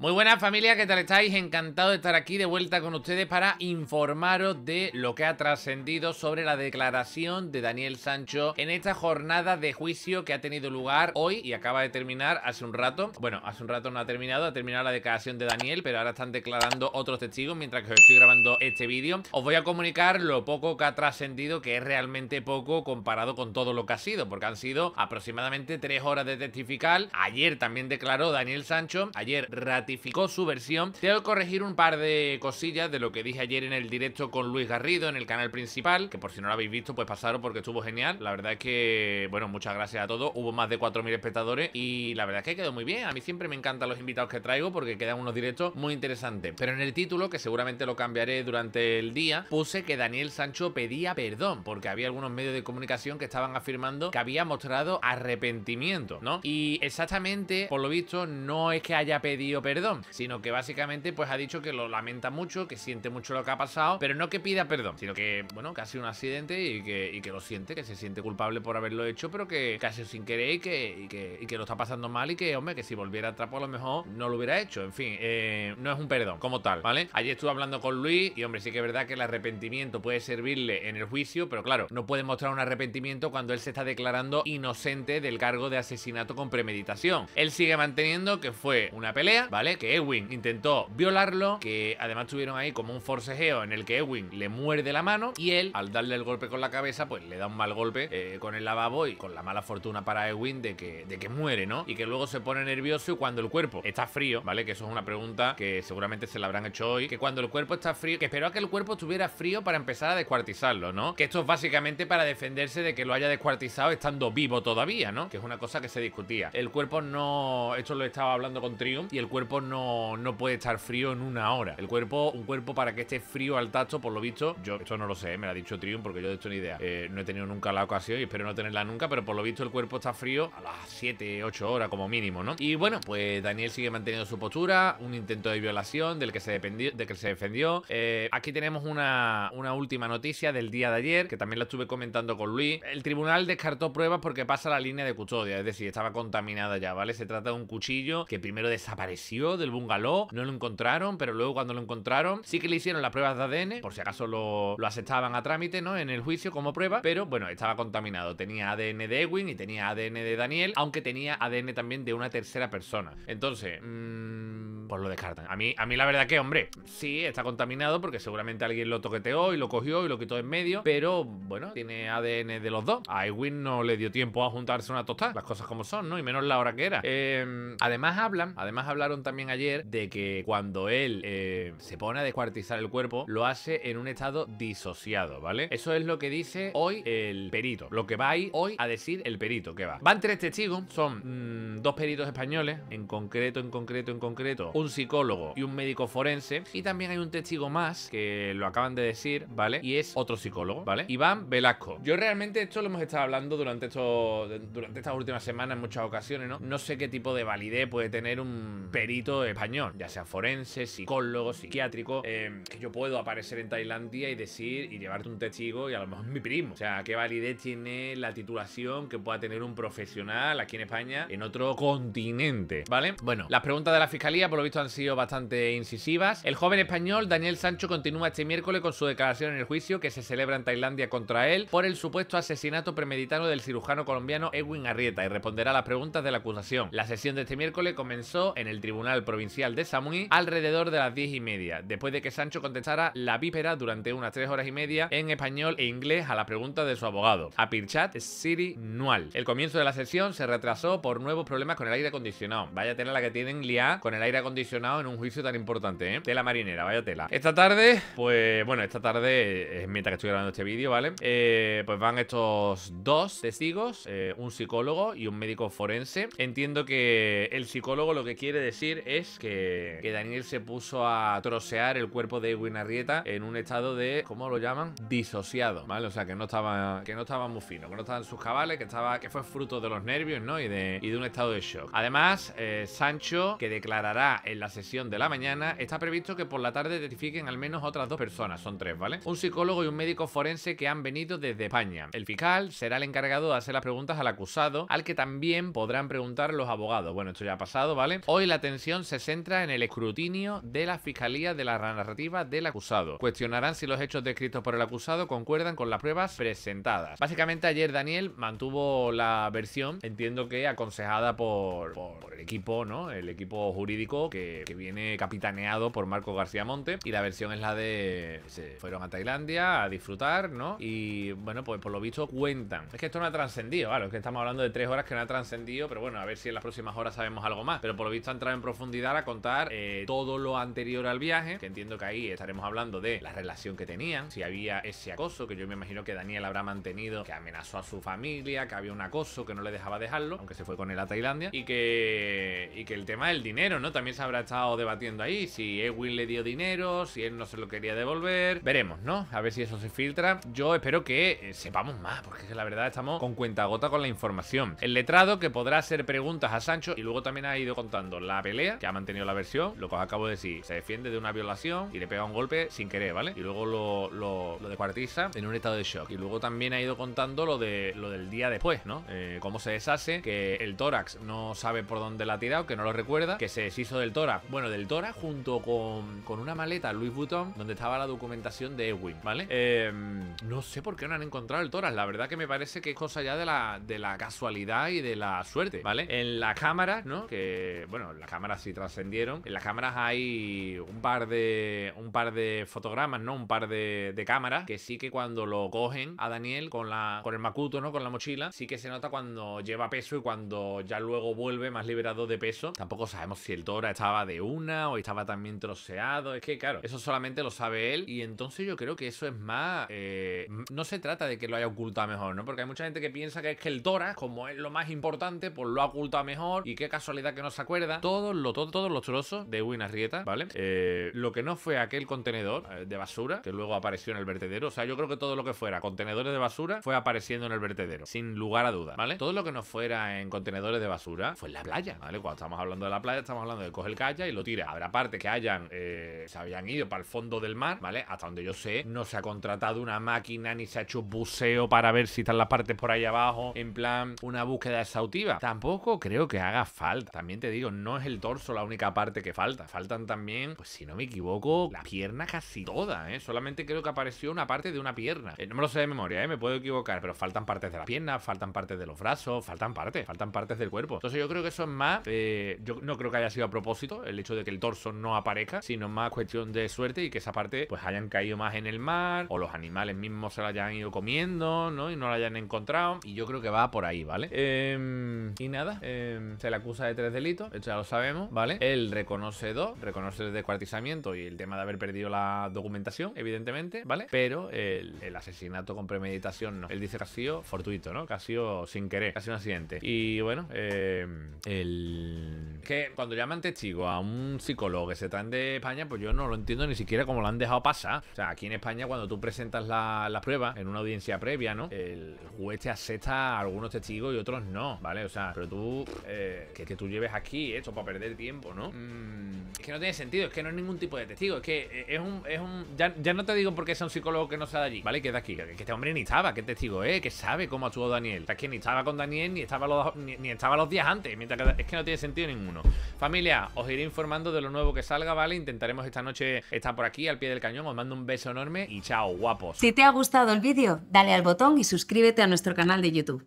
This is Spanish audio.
Muy buenas familia, ¿qué tal estáis? Encantado de estar aquí de vuelta con ustedes para informaros de lo que ha trascendido sobre la declaración de Daniel Sancho en esta jornada de juicio que ha tenido lugar hoy y acaba de terminar hace un rato. Bueno, hace un rato no ha terminado, ha terminado la declaración de Daniel, pero ahora están declarando otros testigos mientras que os estoy grabando este vídeo. Os voy a comunicar lo poco que ha trascendido, que es realmente poco comparado con todo lo que ha sido, porque han sido aproximadamente tres horas de testificar. Ayer también declaró Daniel Sancho, ayer ratificó su versión. Tengo que corregir un par de cosillas de lo que dije ayer en el directo con Luis Garrido en el canal principal, que por si no lo habéis visto, pues pasaron porque estuvo genial. La verdad es que, bueno, muchas gracias a todos. Hubo más de 4.000 espectadores y la verdad es que quedó muy bien. A mí siempre me encantan los invitados que traigo porque quedan unos directos muy interesantes. Pero en el título, que seguramente lo cambiaré durante el día, puse que Daniel Sancho pedía perdón, porque había algunos medios de comunicación que estaban afirmando que había mostrado arrepentimiento, ¿no? Y exactamente, por lo visto, no es que haya pedido perdón sino que básicamente pues ha dicho que lo lamenta mucho, que siente mucho lo que ha pasado, pero no que pida perdón, sino que, bueno, que ha sido un accidente y que, y que lo siente, que se siente culpable por haberlo hecho, pero que casi sin querer y que, y que, y que lo está pasando mal y que, hombre, que si volviera a trapo a lo mejor no lo hubiera hecho. En fin, eh, no es un perdón como tal, ¿vale? Ayer estuve hablando con Luis y, hombre, sí que es verdad que el arrepentimiento puede servirle en el juicio, pero claro, no puede mostrar un arrepentimiento cuando él se está declarando inocente del cargo de asesinato con premeditación. Él sigue manteniendo que fue una pelea, ¿vale? Que Ewing intentó violarlo, que además tuvieron ahí como un forcejeo en el que Ewing le muerde la mano y él, al darle el golpe con la cabeza, pues le da un mal golpe eh, con el lavabo y con la mala fortuna para Ewing de que, de que muere, ¿no? Y que luego se pone nervioso y cuando el cuerpo está frío, ¿vale? Que eso es una pregunta que seguramente se la habrán hecho hoy, que cuando el cuerpo está frío, que esperó a que el cuerpo estuviera frío para empezar a descuartizarlo, ¿no? Que esto es básicamente para defenderse de que lo haya descuartizado estando vivo todavía, ¿no? Que es una cosa que se discutía. El cuerpo no... Esto lo estaba hablando con Triumph y el cuerpo no, no puede estar frío en una hora. El cuerpo, un cuerpo para que esté frío al tacto, por lo visto, yo esto no lo sé, me lo ha dicho Triumph porque yo de esto ni idea. Eh, no he tenido nunca la ocasión y espero no tenerla nunca, pero por lo visto el cuerpo está frío a las 7, 8 horas como mínimo, ¿no? Y bueno, pues Daniel sigue manteniendo su postura, un intento de violación del que se, dependió, de que se defendió. Eh, aquí tenemos una, una última noticia del día de ayer, que también la estuve comentando con Luis. El tribunal descartó pruebas porque pasa la línea de custodia, es decir, estaba contaminada ya, ¿vale? Se trata de un cuchillo que primero desapareció del bungalow, no lo encontraron, pero luego cuando lo encontraron, sí que le hicieron las pruebas de ADN, por si acaso lo, lo aceptaban a trámite, ¿no? En el juicio como prueba, pero bueno, estaba contaminado. Tenía ADN de Ewing y tenía ADN de Daniel, aunque tenía ADN también de una tercera persona. Entonces, mmm, pues lo descartan. A mí, a mí la verdad que, hombre, sí, está contaminado porque seguramente alguien lo toqueteó y lo cogió y lo quitó en medio, pero bueno, tiene ADN de los dos. A Ewing no le dio tiempo a juntarse una tostada, las cosas como son, ¿no? Y menos la hora que era. Eh, además hablan, además hablaron también ayer de que cuando él eh, se pone a descuartizar el cuerpo, lo hace en un estado disociado, ¿vale? Eso es lo que dice hoy el perito. Lo que va ahí hoy a decir el perito que va. Van tres testigos, son mmm, dos peritos españoles, en concreto, en concreto, en concreto, un psicólogo y un médico forense. Y también hay un testigo más que lo acaban de decir, ¿vale? Y es otro psicólogo, ¿vale? Iván Velasco. Yo realmente esto lo hemos estado hablando durante, esto, durante estas últimas semanas en muchas ocasiones, ¿no? No sé qué tipo de validez puede tener un perito español, ya sea forense, psicólogo, psiquiátrico, eh, que yo puedo aparecer en Tailandia y decir y llevarte un testigo y a lo mejor mi primo. O sea, qué validez tiene la titulación que pueda tener un profesional aquí en España en otro continente, ¿vale? Bueno, las preguntas de la fiscalía por lo visto han sido bastante incisivas. El joven español Daniel Sancho continúa este miércoles con su declaración en el juicio que se celebra en Tailandia contra él por el supuesto asesinato premeditado del cirujano colombiano Edwin Arrieta y responderá a las preguntas de la acusación. La sesión de este miércoles comenzó en el Tribunal Provincial de Samui alrededor de las 10 y media, después de que Sancho contestara la vípera durante unas 3 horas y media en español e inglés a la pregunta de su abogado, a Pirchat City Nual. El comienzo de la sesión se retrasó por nuevos problemas con el aire acondicionado. Vaya tela la que tienen liada con el aire acondicionado en un juicio tan importante, ¿eh? Tela marinera, vaya tela. Esta tarde, pues bueno, esta tarde, es mientras que estoy grabando este vídeo, ¿vale? Eh, pues van estos dos testigos, eh, un psicólogo y un médico forense. Entiendo que el psicólogo lo que quiere decir es que, que Daniel se puso a trocear el cuerpo de Edwin Arrieta en un estado de, ¿cómo lo llaman? Disociado, ¿vale? O sea, que no estaba, que no estaba muy fino, que no estaba en sus cabales, que estaba, que fue fruto de los nervios, ¿no? Y de, y de un estado de shock. Además, eh, Sancho, que declarará en la sesión de la mañana, está previsto que por la tarde testifiquen al menos otras dos personas, son tres, ¿vale? Un psicólogo y un médico forense que han venido desde España. El fiscal será el encargado de hacer las preguntas al acusado, al que también podrán preguntar los abogados. Bueno, esto ya ha pasado, ¿vale? Hoy la tensión se centra en el escrutinio de la fiscalía de la narrativa del acusado. Cuestionarán si los hechos descritos por el acusado concuerdan con las pruebas presentadas. Básicamente ayer Daniel mantuvo la versión, entiendo que aconsejada por, el equipo, ¿no? El equipo jurídico que, viene capitaneado por Marco García Monte. Y la versión es la de... Se fueron a Tailandia a disfrutar, ¿no? Y bueno, pues por lo visto cuentan. Es que esto no ha trascendido, claro, es que estamos hablando de tres horas que no ha trascendido, pero bueno, a ver si en las próximas horas sabemos algo más. Pero por lo visto ha entrado en profundidad a contar eh, todo lo anterior al viaje, que entiendo que ahí estaremos hablando de la relación que tenían, si había ese acoso, que yo me imagino que Daniel habrá mantenido, que amenazó a su familia, que había un acoso que no le dejaba dejarlo, aunque se fue con él a Tailandia, y que, el tema del dinero, ¿no? También se habrá estado debatiendo ahí, si Edwin le dio dinero, si él no se lo quería devolver. Veremos, ¿no? A ver si eso se filtra. Yo espero que eh, sepamos más, porque la verdad estamos con cuenta gota con la información. El letrado que podrá hacer preguntas a Sancho y luego también ha ido contando la pelea, que ha mantenido la versión, lo que os acabo de decir, se defiende de una violación y le pega un golpe sin querer, ¿vale? Y luego lo, lo, lo en un estado de shock. Y luego también ha ido contando lo, de, lo del día después, ¿no? Eh, cómo se deshace, que el tórax no sabe por dónde la ha tirado, que no lo recuerda, que se deshizo del tórax. Bueno, del tórax junto con, con una maleta Louis Vuitton donde estaba la documentación de Edwin, ¿vale? Eh, no sé por qué no han encontrado el tórax. La verdad que me parece que es cosa ya de la, de la casualidad y de la suerte, ¿vale? En las cámaras, ¿no? Que, bueno, las cámaras sí trascendieron. En las cámaras hay un par de un par de fotogramas, ¿no? Un par de, cámaras que sí que cuando lo cogen a Daniel con la con el Makuto, ¿no? Con la mochila, sí que se nota cuando lleva peso y cuando ya luego vuelve más liberado de peso. Tampoco sabemos si el Tora estaba de una o estaba también troceado. Es que, claro, eso solamente lo sabe él. Y entonces yo creo que eso es más. Eh, no se trata de que lo haya ocultado mejor, ¿no? Porque hay mucha gente que piensa que es que el Tora, como es lo más importante, pues lo ha ocultado mejor. Y qué casualidad que no se acuerda. Todos lo, todo, todos los trozos de Winarrieta, ¿vale? Eh, lo que no fue aquel contenedor eh, de basura que luego apareció en el vertedero. O sea, yo creo que todo lo que fuera contenedores de basura fue apareciendo en el vertedero, sin lugar a duda, ¿vale? Todo lo que no fuera en contenedores de basura fue en la playa, ¿vale? Cuando estamos hablando de la playa, estamos hablando de coger el kayak y lo tira. Habrá partes que hayan, eh, se habían ido para el fondo del mar, ¿vale? Hasta donde yo sé, no se ha contratado una máquina ni se ha hecho buceo para ver si están las partes por ahí abajo, en plan una búsqueda exhaustiva. Tampoco creo que haga falta. También te digo, no es el torso la única parte que falta. Faltan también, pues si no me equivoco, la pierna casi toda, ¿eh? Solamente creo que apareció una parte de una pierna. Eh, no me lo sé de memoria, ¿eh? Me puedo equivocar, pero faltan partes de la pierna, faltan partes de los brazos, faltan partes, faltan partes del cuerpo. Entonces yo creo que eso es más, eh, yo no creo que haya sido a propósito el hecho de que el torso no aparezca, sino más cuestión de suerte y que esa parte pues hayan caído más en el mar o los animales mismos se la hayan ido comiendo, ¿no? Y no la hayan encontrado. Y yo creo que va por ahí, ¿vale? Em, y nada, em, se le acusa de tres delitos, esto ya lo sabemos, ¿vale? Él reconoce dos, reconoce el descuartizamiento y el tema de haber perdido la documentación, evidentemente, ¿vale? Pero el, asesinato con premeditación no. Él dice que ha sido fortuito, ¿no? Que ha sido sin querer, casi un accidente. Y bueno, em, el... Que cuando llaman testigo a un psicólogo que se traen de España, pues yo no lo entiendo ni siquiera cómo lo han dejado pasar. O sea, aquí en España cuando tú presentas la, la prueba en una audiencia previa, ¿no? El juez te acepta a algunos testigos y otros no, ¿vale? O sea, pero tú, eh, que, que, tú lleves aquí esto para perder tiempo, ¿no? Mm, es que no tiene sentido, es que no es ningún tipo de testigo, es que eh, es un, es un, ya, ya no te digo porque es un psicólogo que no sea de allí, ¿vale? Que de aquí, que este hombre ni estaba, que testigo es, que sabe cómo actuó Daniel. O sea, es que ni estaba con Daniel, ni estaba los, ni, estaba los días antes, mientras que es que no tiene sentido ninguno. Familia, os iré informando de lo nuevo que salga, ¿vale? Intentaremos esta noche estar por aquí, al pie del cañón, os mando un beso enorme y chao, guapos. Si te ha gustado el vídeo, dale al botón y suscríbete a nuestro canal de YouTube.